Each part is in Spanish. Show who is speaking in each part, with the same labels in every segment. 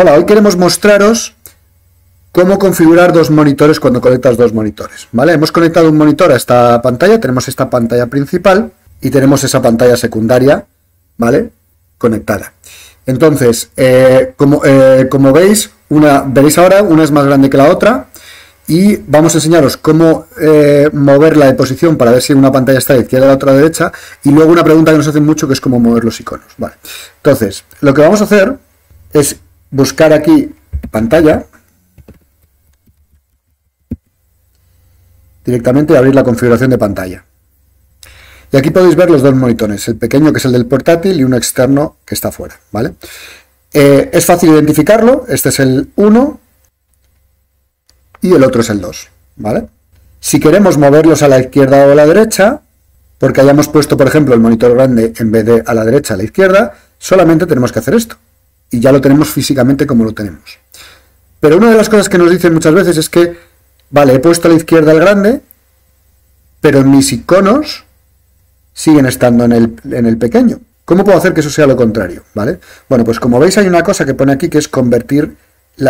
Speaker 1: Hola, hoy queremos mostraros cómo configurar dos monitores cuando conectas dos monitores. ¿vale? Hemos conectado un monitor a esta pantalla, tenemos esta pantalla principal y tenemos esa pantalla secundaria ¿vale? conectada. Entonces, eh, como, eh, como, veis, una, veréis ahora, una es más grande que la otra y vamos a enseñaros cómo eh, moverla de posición para ver si una pantalla está de izquierda a la otra derecha y luego una pregunta que nos hacen mucho que es cómo mover los iconos. Vale. Entonces, lo que vamos a hacer es buscar aquí pantalla, directamente abrir la configuración de pantalla. Y aquí podéis ver los dos monitores, el pequeño que es el del portátil y uno externo que está fuera, ¿vale? Eh, es fácil identificarlo, este es el 1 y el otro es el 2, ¿vale? Si queremos moverlos a la izquierda o a la derecha, porque hayamos puesto, por ejemplo, el monitor grande en vez de a la derecha a la izquierda, solamente tenemos que hacer esto y ya lo tenemos físicamente como lo tenemos. Pero una de las cosas que nos dicen muchas veces es que, vale, he puesto a la izquierda el grande, pero mis iconos siguen estando en el, en el pequeño. ¿Cómo puedo hacer que eso sea lo contrario? ¿Vale? Bueno, pues como veis hay una cosa que pone aquí que es convertir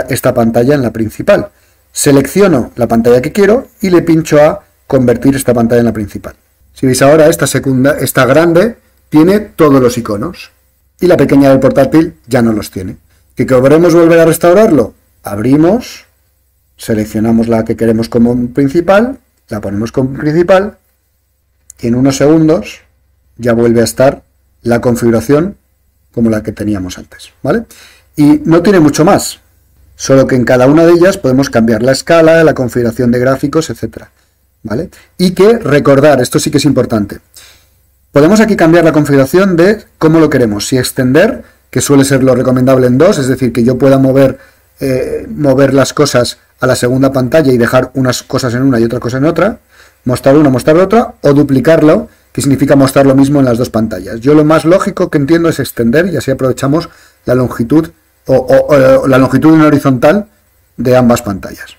Speaker 1: esta pantalla en la principal. Selecciono la pantalla que quiero y le pincho a convertir esta pantalla en la principal. Si veis ahora, esta, segunda, esta grande tiene todos los iconos y la pequeña del portátil ya no los tiene. ¿Que queremos volver a restaurarlo? Abrimos, seleccionamos la que queremos como principal, la ponemos como principal y en unos segundos ya vuelve a estar la configuración como la que teníamos antes, ¿vale? Y no tiene mucho más, solo que en cada una de ellas podemos cambiar la escala, la configuración de gráficos, etcétera, ¿vale? Y que recordar, esto sí que es importante, Podemos aquí cambiar la configuración de cómo lo queremos. Si extender, que suele ser lo recomendable en dos, es decir, que yo pueda mover, eh, mover las cosas a la segunda pantalla y dejar unas cosas en una y otra cosa en otra, mostrar una, mostrar otra, o duplicarlo, que significa mostrar lo mismo en las dos pantallas. Yo lo más lógico que entiendo es extender y así aprovechamos la longitud o, o la longitud en horizontal de ambas pantallas.